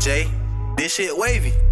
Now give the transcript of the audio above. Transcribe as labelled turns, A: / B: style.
A: J. This shit wavy.